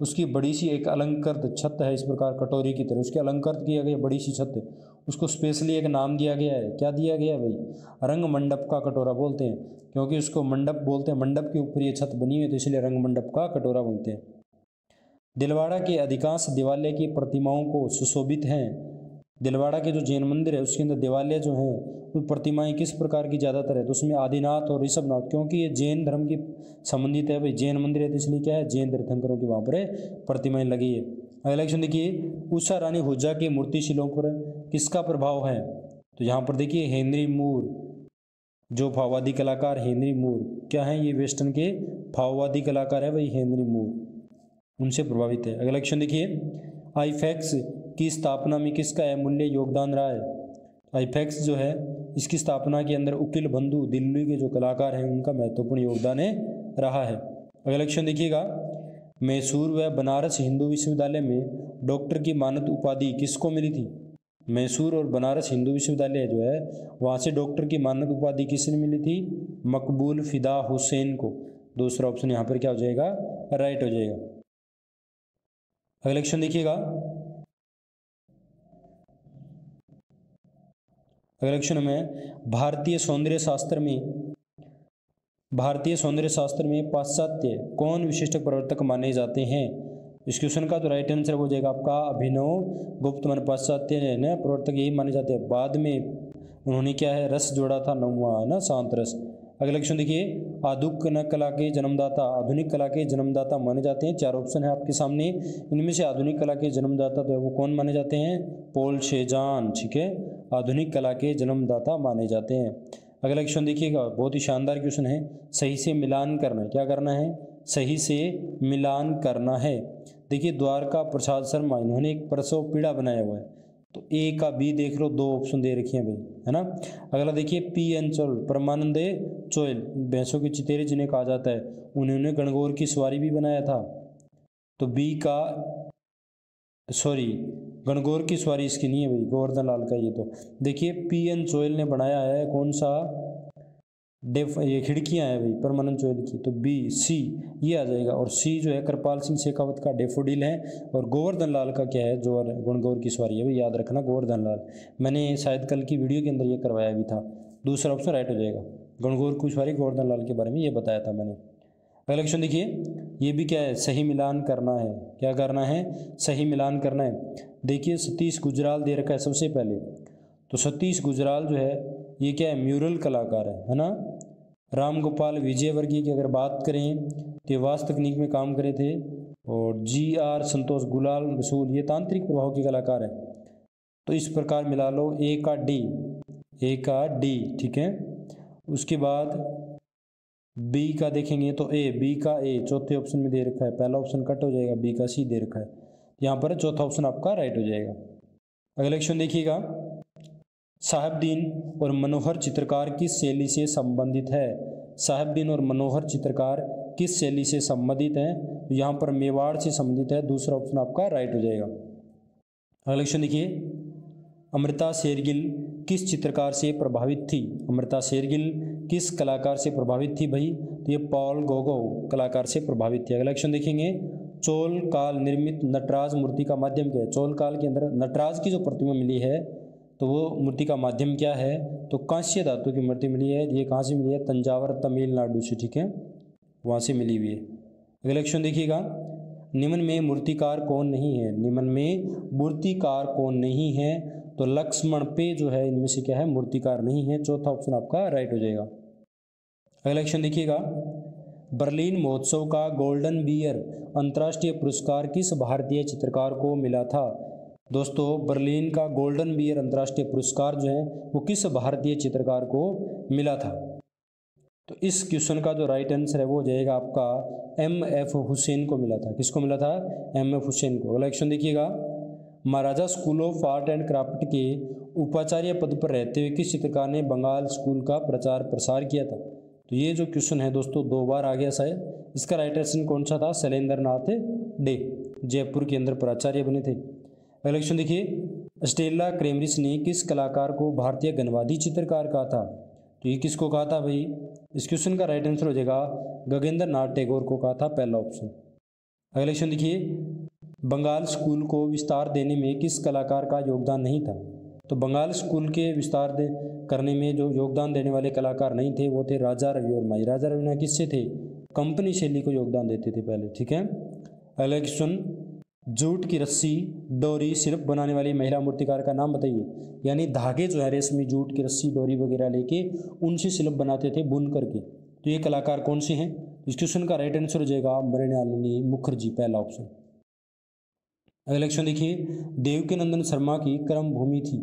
उसकी बड़ी सी एक अलंकृत छत है, इस प्रकार कटोरी की तरह। उसके अलंकृत किया गया बड़ी सी छत उसको स्पेशली एक नाम दिया गया है। क्या दिया गया है भाई? रंग मंडप का कटोरा बोलते हैं, क्योंकि उसको मंडप बोलते हैं, मंडप के ऊपर ये छत बनी हुई है तो इसलिए रंग मंडप का कटोरा बोलते हैं। दिलवाड़ा के अधिकांश दिवालय की प्रतिमाओं को सुशोभित हैं दिलवाड़ा के जो जैन मंदिर है, उसके अंदर दिवालय जो हैं, वो प्रतिमाएँ किस प्रकार की ज़्यादातर है? तो उसमें आदिनाथ और ऋषभनाथ क्योंकि ये जैन धर्म की संबंधित है भाई, जैन मंदिर है तो इसलिए क्या है? जैन तीर्थंकरों की वहाँ पर प्रतिमाएँ लगी है। अगला क्वेश्चन देखिए उषा रानी हुजा की मूर्ति शिलों पर किसका प्रभाव है? तो यहाँ पर देखिए, हेनरी मूर, जो भाववादी कलाकार हेनरी मूर, क्या है ये वेस्टर्न के भाववादी कलाकार है भाई, हेनरी मूर, उनसे प्रभावित है। अगला क्वेश्चन देखिए आईफैक्स की स्थापना में किसका अमूल्य योगदान रहा है? आईफैक्स जो है, इसकी स्थापना के अंदर उकिल बंधु दिल्ली के जो कलाकार हैं, उनका महत्वपूर्ण योगदान है, रहा है। अगला क्वेश्चन देखिएगा। मैसूर व बनारस हिंदू विश्वविद्यालय में डॉक्टर की मानद उपाधि किसको मिली थी? मैसूर और बनारस हिंदू विश्वविद्यालय जो है, वहाँ से डॉक्टर की मानद उपाधि किसने मिली थी? मकबूल फिदा हुसैन को। दूसरा ऑप्शन यहाँ पर क्या हो जाएगा? राइट हो जाएगा। अगला क्वेश्चन देखिएगा। अगले क्वेश्चन में भारतीय सौंदर्य शास्त्र में, भारतीय सौंदर्य शास्त्र में पाश्चात्य कौन विशिष्ट प्रवर्तक माने जाते हैं? इस क्वेश्चन का तो राइट आंसर हो जाएगा आपका अभिनव गुप्त मन। पाश्चात्य ने, प्रवर्तक यही माने जाते हैं। बाद में उन्होंने क्या है? रस जोड़ा था, नौवा, है ना? शांत रस। अगला क्वेश्चन देखिए आधुनिक कला के जन्मदाता, आधुनिक कला के जन्मदाता माने जाते हैं। चार ऑप्शन है आपके सामने। इनमें से आधुनिक कला के जन्मदाता तो वो कौन माने जाते हैं? पोल शेजान, ठीक है? आधुनिक कला के जन्मदाता माने जाते हैं। अगला क्वेश्चन देखिएगा, बहुत ही शानदार क्वेश्चन है। सही से मिलान करना है। क्या करना है? सही से मिलान करना है। देखिए, द्वारका प्रसाद शर्मा, इन्होंने एक प्रसव पीड़ा बनाया हुआ है। तो ए का बी देख लो दो ऑप्शन दे रखे हैं भाई, है ना? अगला देखिए पी एन चोल, परमानंद, चोयल, भैंसों के चितेरे जिन्हें कहा जाता है, उन्होंने गणगौर की सवारी भी बनाया था। तो बी का सॉरी गणगौर की सवारी इसकी नहीं है भाई, गोवर्धन लाल का ये तो। देखिए पी एन चोयल ने बनाया है कौन सा? डेफ, ये खिड़कियाँ हैं भाई परमानंद चोयल की तो बी सी ये आ जाएगा। और सी जो है, कृपाल सिंह शेखावत का डेफोडिल है। और गोवर्धन लाल का क्या है, जो गुणगौर की सवारी है, भाई, याद रखना गोवर्धन लाल मैंने शायद कल की वीडियो के अंदर ये करवाया भी था। दूसरा ऑप्शन राइट हो जाएगा। गुणगौर की सवारी गोवर्धन लाल के बारे में ये बताया था मैंने। अगला क्वेश्चन देखिए, ये भी क्या है, सही मिलान करना है। क्या करना है? सही मिलान करना है। देखिए, सतीश गुजराल दे रखा है सबसे पहले। तो सतीश गुजराल जो है ये क्या है? म्यूरल कलाकार है है ना? राम गोपाल विजयवर्गीय की अगर बात करें तो ये वास्तु तकनीक में काम करे थे, और जी आर संतोष गुलाल रसूल ये तांत्रिक प्रभाव के कलाकार हैं। तो इस प्रकार मिला लो, ए का डी, ए का डी, ठीक है? उसके बाद बी का देखेंगे तो ए, बी का ए, चौथे ऑप्शन में दे रखा है, पहला ऑप्शन कट हो जाएगा, बी का सी दे रखा है। यहाँ पर चौथा ऑप्शन आपका राइट हो जाएगा। अगला क्वेश्चन देखिएगा। साहेबदीन और मनोहर चित्रकार किस शैली से संबंधित है? साहेबदीन और मनोहर चित्रकार किस शैली से संबंधित हैं? यहाँ पर मेवाड़ से संबंधित है, दूसरा ऑप्शन आपका राइट हो जाएगा। अगला क्वेश्चन देखिए। अमृता शेरगिल किस चित्रकार से प्रभावित थी? अमृता शेरगिल किस कलाकार से प्रभावित थी भाई? तो ये पॉल गोगो कलाकार से प्रभावित थी। अगला क्वेश्चन देखेंगे। चोल काल निर्मित नटराज मूर्ति का माध्यम क्या है? चोल काल के अंदर नटराज की जो प्रतिमा मिली है तो वो मूर्ति का माध्यम क्या है? तो कांस्य धातु की मूर्ति मिली है, ये कहाँ से मिली है? तंजावर तमिलनाडु से, ठीक है? वहाँ से मिली हुई है। अगला क्वेश्चन देखिएगा। निम्न में मूर्तिकार कौन नहीं है? निम्न में मूर्तिकार कौन नहीं है? तो लक्ष्मण पे जो है, इनमें से क्या है? मूर्तिकार नहीं है। चौथा ऑप्शन आपका राइट हो जाएगा। अगला क्वेश्चन देखिएगा। बर्लिन महोत्सव का गोल्डन बियर अंतर्राष्ट्रीय पुरस्कार किस भारतीय चित्रकार को मिला था? दोस्तों, बर्लिन का गोल्डन बियर अंतर्राष्ट्रीय पुरस्कार जो है, वो किस भारतीय चित्रकार को मिला था? तो इस क्वेश्चन का जो राइट आंसर है, वो हो जाएगा आपका एम एफ़ हुसैन को मिला था। किसको मिला था? एम एफ़ हुसैन को। अगला क्वेश्चन देखिएगा। Maharaja school of art and craft के उपाचार्य पद पर रहते हुए किस चित्रकार ने बंगाल स्कूल का प्रचार प्रसार किया था? तो ये जो क्वेश्चन है दोस्तों, दो बार आ गया शायद। इसका राइट आंसर कौन सा था? शैलेंद्र नाथ डे, जयपुर के अंदर प्राचार्य बने थे। अगला क्वेश्चन देखिए। स्टेला क्रेमरिस ने किस कलाकार को भारतीय गणवादी चित्रकार कहा था? तो ये किसको कहा था भाई? इस क्वेश्चन का राइट आंसर हो जाएगा गगेंद्र नाथ टैगोर को कहा था पहला ऑप्शन अगला क्वेश्चन देखिए। बंगाल स्कूल को विस्तार देने में किस कलाकार का योगदान नहीं था? तो बंगाल स्कूल के विस्तार दे, करने में जो योगदान देने वाले कलाकार नहीं थे, वो थे राजा रवि और माई राजा रवि किससे थे? कंपनी शैली को योगदान देते थे पहले, ठीक है? अगला क्वेश्चन जूट की रस्सी, डोरी सिर्फ़ बनाने वाली महिला मूर्तिकार का नाम बताइए। यानी धागे जो है रेशमी जूट की रस्सी, डोरी वगैरह लेके उनसे शिल्प बनाते थे बुन करके। तो ये कलाकार कौन से हैं? इस क्वेश्चन का राइट आंसर हो जाएगा मृणालिनी मुखर्जी, पहला ऑप्शन अगला क्वेश्चन देखिए देवकी नंदन शर्मा की क्रम भूमि थी।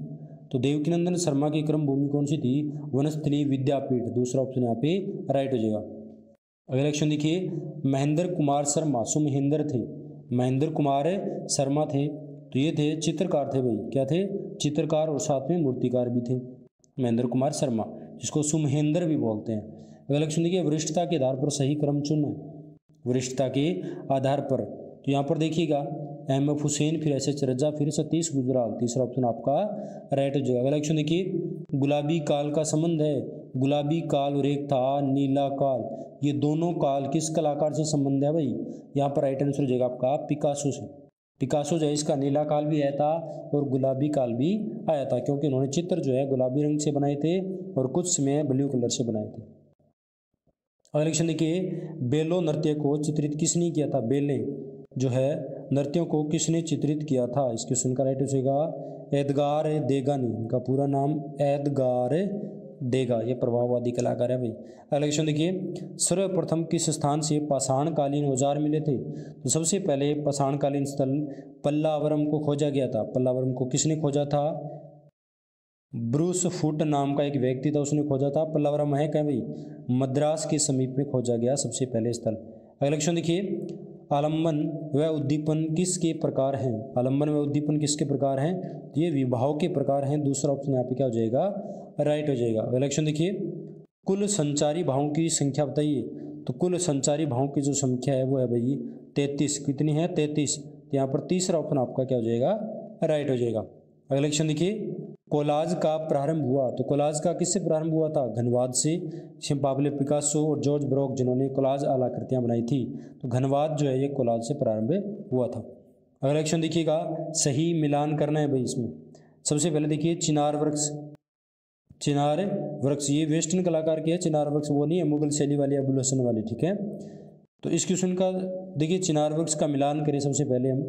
तो देवकी नंदन शर्मा की क्रम भूमि कौन सी थी? वनस्थली विद्यापीठ, दूसरा ऑप्शन यहाँ पे राइट हो जाएगा। अगला क्वेश्चन देखिए, महेंद्र कुमार शर्मा, सुमहेंद्र थे। महेंद्र कुमार शर्मा थे। तो ये थे चित्रकार थे भाई। क्या थे? चित्रकार और साथ में मूर्तिकार भी थे। महेंद्र कुमार शर्मा, जिसको सुमहेंद्र भी बोलते हैं। अगला क्वेश्चन देखिए वरिष्ठता के आधार पर सही क्रम चुन। वरिष्ठता के आधार पर। तो यहाँ पर देखिएगा एम एफ़ हुसैन, फिर एस एच रजा फिर सतीश गुजराल। तीसरा ऑप्शन आपका राइट हो जाएगा। अगला क्वेश्चन देखिए गुलाबी काल का संबंध है गुलाबी काल और एक था नीला काल। ये दोनों काल किस कलाकार से संबंध है भाई? यहाँ पर राइट आंसर हो जाएगा आपका पिकासो से। पिकासो जो है, इसका नीला काल भी आया था और गुलाबी काल भी आया था, क्योंकि उन्होंने चित्र जो है गुलाबी रंग से बनाए थे और कुछ समय ब्लू कलर से बनाए थे। अगले क्वेश्चन देखिए, बेलो नृत्य को चित्रित किसने किया था? बेले जो है, नृत्यों को किसने चित्रित किया था? इस क्वेश्चन का राइट हो जाएगा एदगार देगानी। इनका पूरा नाम एदगार देगा, ये प्रभाववादी कलाकार है भाई। अगला क्वेश्चन देखिए, सर्वप्रथम किस स्थान से पाषाणकालीन औज़ार मिले थे? तो सबसे पहले पाषाणकालीन स्थल पल्लावरम को खोजा गया था। पल्लावरम को किसने खोजा था? ब्रूस फुट नाम का एक व्यक्ति था, उसने खोजा था। पल्लावरम है क्या भाई? मद्रास के समीप में खोजा गया सबसे पहले स्थल। अगला क्वेश्चन देखिए आलंबन व उद्दीपन किसके प्रकार हैं? आलंबन व उद्दीपन किसके प्रकार हैं? तो ये विभाव के प्रकार हैं। दूसरा ऑप्शन यहाँ पे क्या हो जाएगा? राइट हो जाएगा। इलेक्शन देखिए। कुल संचारी भावों की संख्या बताइए। तो कुल संचारी भावों की जो संख्या है वो है भाई तैतीस। कितनी है? तैतीस। तो यहाँ पर तीसरा ऑप्शन आपका क्या हो जाएगा? राइट हो जाएगा। अगला क्वेश्चन देखिए। कोलाज का प्रारंभ हुआ। तो कोलाज का किससे प्रारंभ हुआ था? घनवाद से। पाबले पिकासो और जॉर्ज ब्रॉक जिन्होंने कोलाज आलाकृतियाँ बनाई थी तो घनवाद जो है, ये कोलाज से प्रारंभ हुआ था। अगला क्वेश्चन देखिएगा। सही मिलान करना है भाई इसमें। सबसे पहले देखिए, चिनार वृक्ष। चिनार वृक्ष, ये वेस्टर्न कलाकार के है। चिनार वृक्ष वो नहीं है, मुगल शैली वाली अबुल हसन वाली, ठीक है? तो इस क्वेश्चन का देखिए, चिनार वृक्ष का मिलान करें सबसे पहले हम।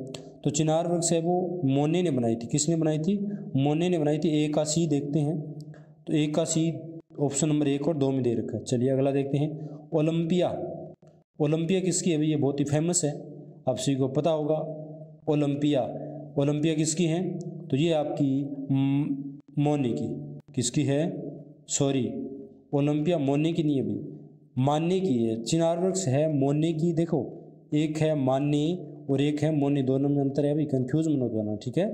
तो चिनार वृक्ष है वो मोने ने बनाई थी। किसने बनाई थी? मोने ने बनाई थी। ए का सी देखते हैं। तो ए का सी ऑप्शन नंबर एक और दो में दे रखा है। चलिए अगला देखते हैं। ओलंपिया। ओलंपिया किसकी है? भाई ये बहुत ही फ़ेमस है। आप सभी को पता होगा। ओलंपिया। ओलंपिया किसकी है? तो ये आपकी मोने की। किसकी है? सॉरी, ओलंपिया मोने की नहीं है भाई मानने की है। चिनार वृक्ष है मोने की, देखो, एक है मानने और एक है मोने दोनों में अंतर है भाई कंफ्यूज मत होना, ठीक है?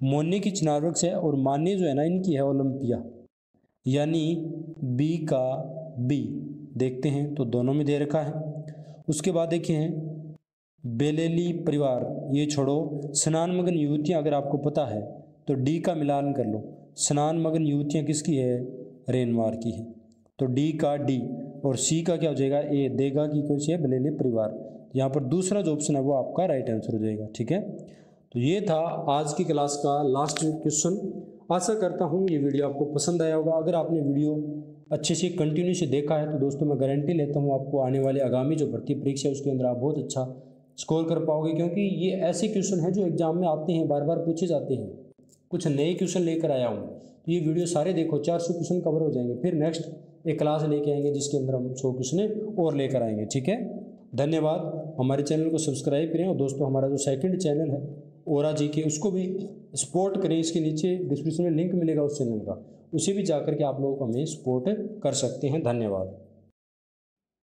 मोने की चिनार वृक्ष है और मानी जो है ना, इनकी है ओलंपिया, यानी बी का बी देखते हैं तो दोनों में दे रखा है। उसके बाद देखे हैं बेलेली परिवार, ये छोड़ो, स्नान मगन युवतियाँ, अगर आपको पता है तो डी का मिलान कर लो। स्नान मगन युवतियाँ किसकी है? रेनवार की है। तो डी का डी और सी का क्या हो जाएगा? ए, देगा की कुछ है बलेली परिवार। यहाँ पर दूसरा जो ऑप्शन है वो आपका राइट आंसर हो जाएगा, ठीक है? तो ये था आज की क्लास का लास्ट क्वेश्चन आशा करता हूँ ये वीडियो आपको पसंद आया होगा। अगर आपने वीडियो अच्छे से कंटिन्यू से देखा है तो दोस्तों मैं गारंटी लेता हूँ आपको आने वाले आगामी जो भर्ती परीक्षा है, उसके अंदर आप बहुत अच्छा स्कोर कर पाओगे। क्योंकि ये ऐसे क्वेश्चन हैं जो एग्ज़ाम में आते हैं बार बार पूछे जाते हैं। कुछ नए क्वेश्चन लेकर आया हूँ। तो ये वीडियो सारे देखो, चार सौ क्वेश्चन कवर हो जाएँगे। फिर नेक्स्ट एक क्लास लेके आएँगे, जिसके अंदर हम सौ क्वेश्चन और लेकर आएँगे, ठीक है? धन्यवाद। हमारे चैनल को सब्सक्राइब करें और दोस्तों, हमारा जो सेकंड चैनल है, ओरा जी के, उसको भी सपोर्ट करें। इसके नीचे डिस्क्रिप्शन में लिंक मिलेगा उस चैनल का। उसे भी जाकर के आप लोगों हमें सपोर्ट कर सकते हैं। धन्यवाद।